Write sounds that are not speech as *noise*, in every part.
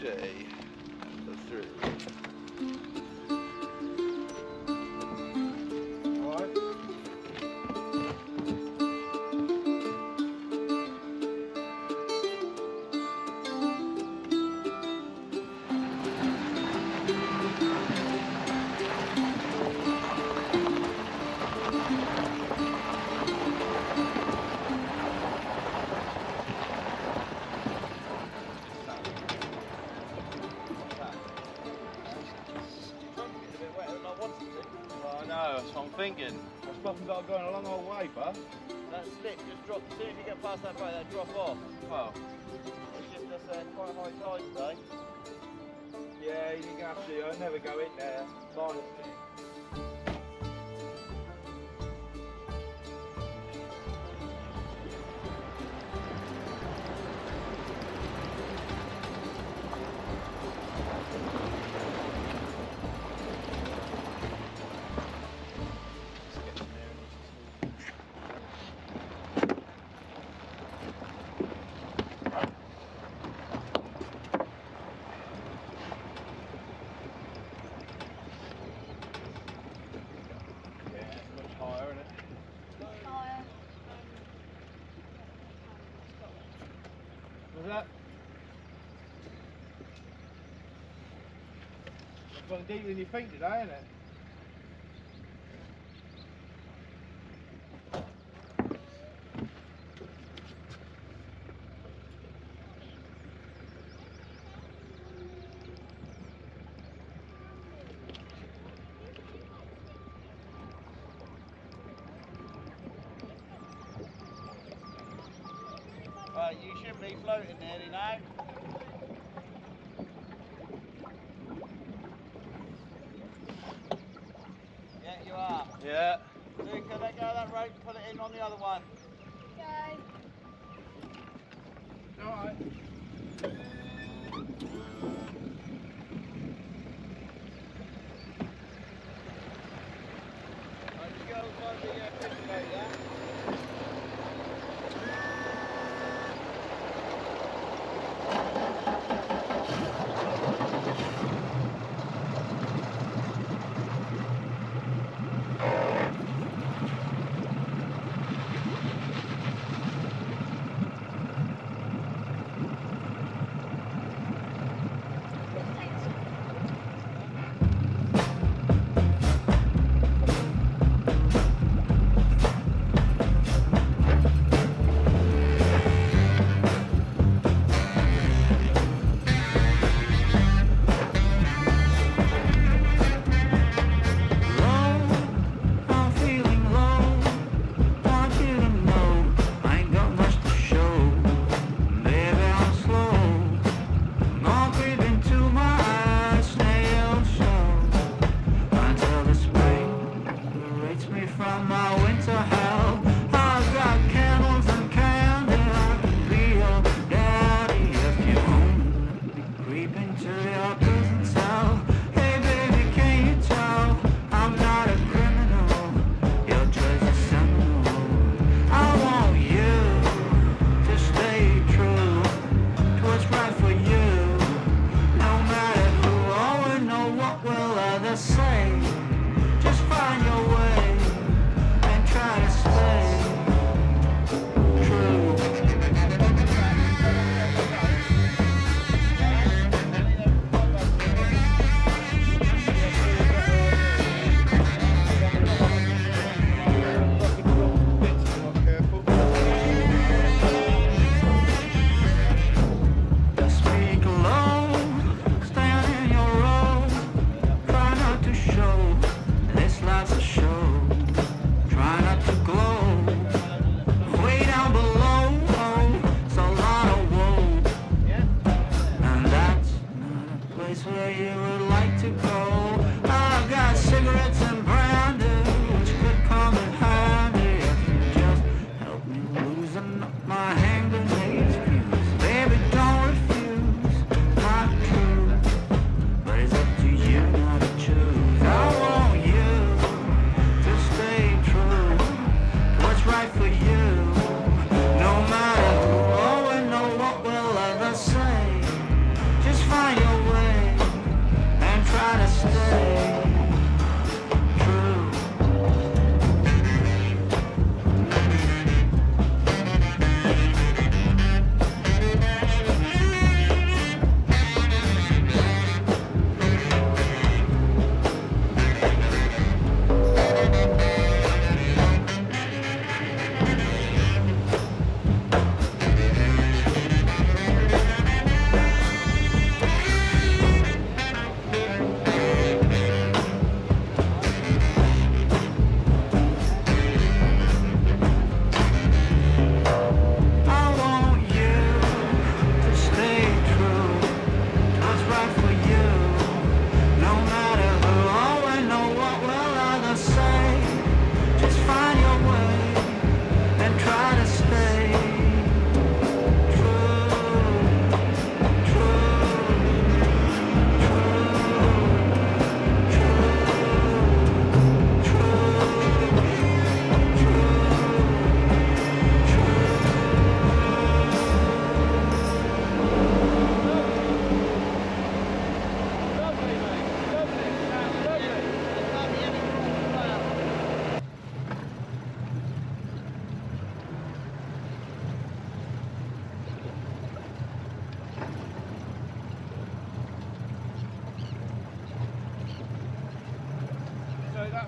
day number three. Thinking. I we've got going a long old way, but That slip just drop. As soon as you get past that boat, that drop off. well, It's just that's uh, quite high tide today. yeah, you can have to. I never go in there. Minus Was that? It's gone deeper than you think today, isn't it? Right, you should be floating nearly now. Yeah, you are. Yeah. Luca, let go of that rope, put it in on the other one. Alright. Say, just find your way and try to stay.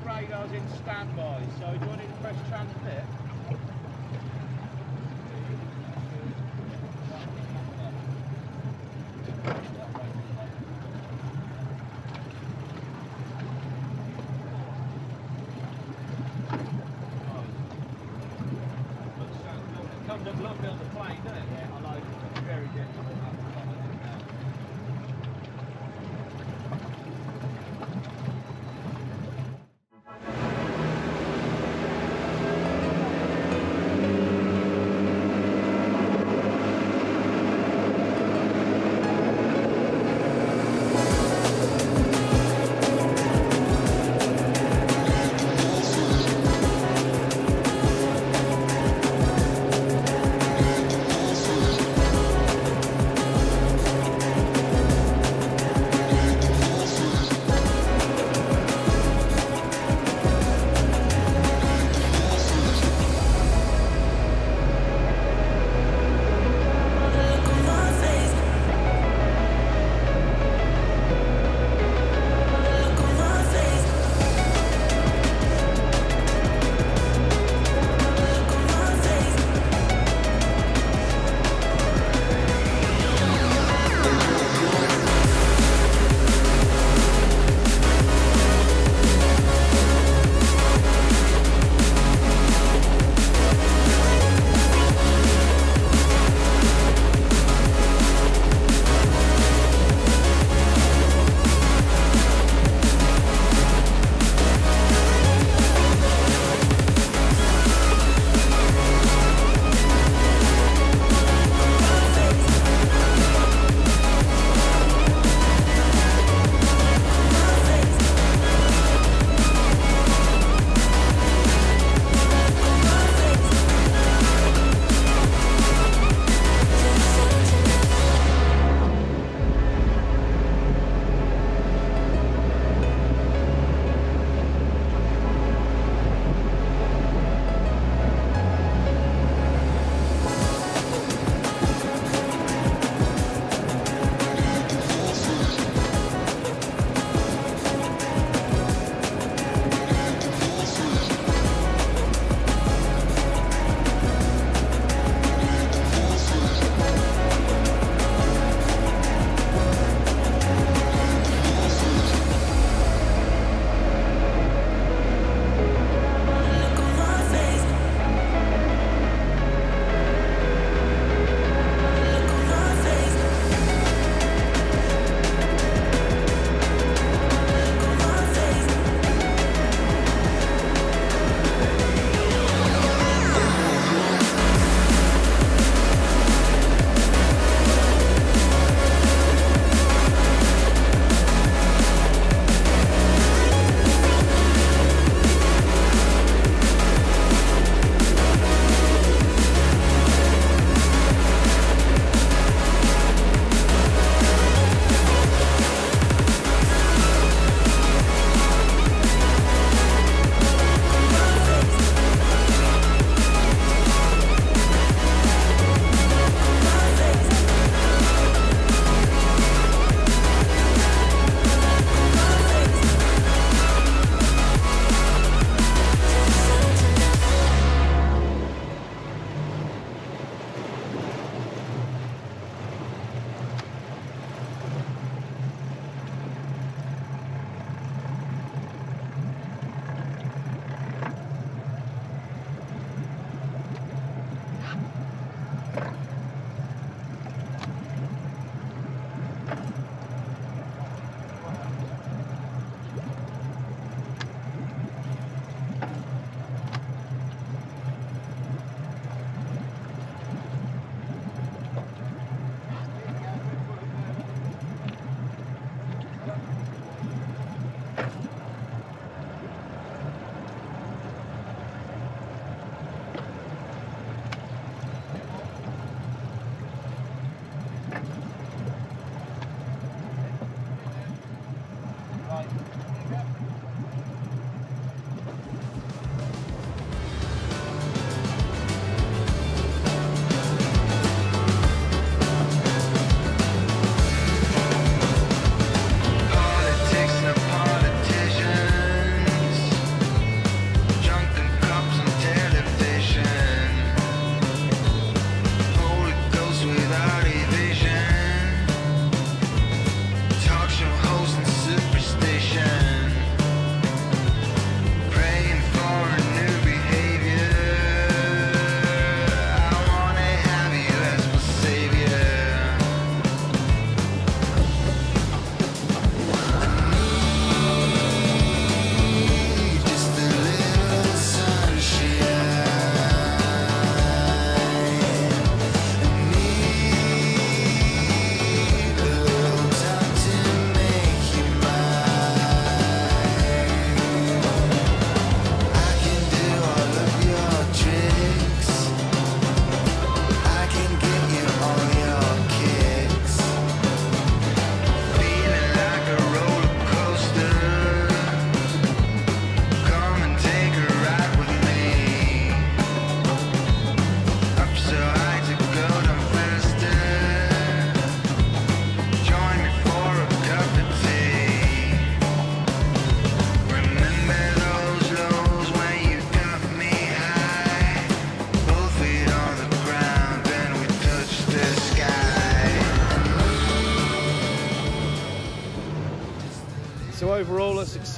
radar's in standby, so do you want to press transmit?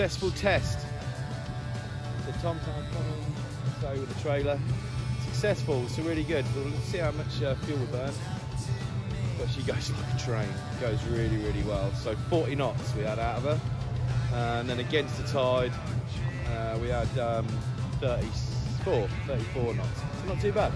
Successful test. The Tom coming, so with the trailer, successful. So really good. We'll see how much uh, fuel we burn. But she goes *laughs* like a train. Goes really really well. So 40 knots we had out of her, and then against the tide uh, we had um, 34, 34 knots. So not too bad.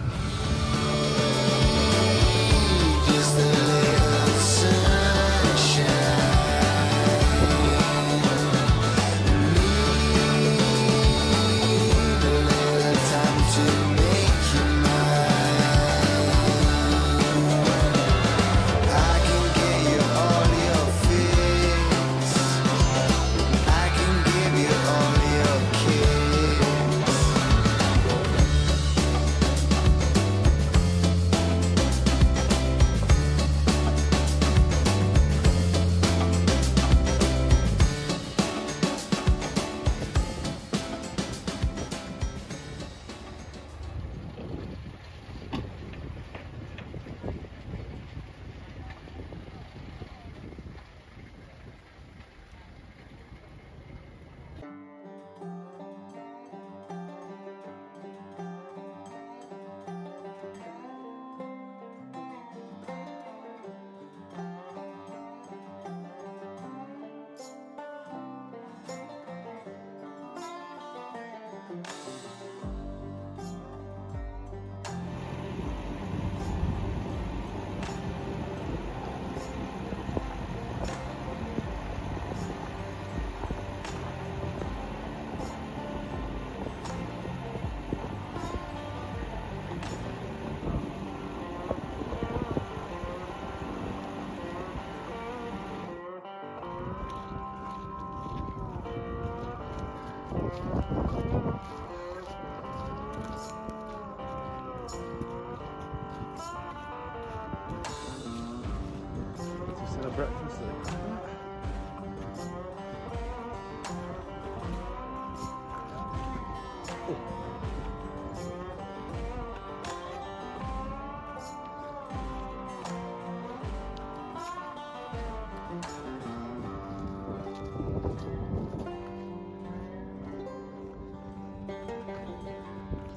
Had a.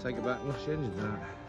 Take it back and wash the engines out.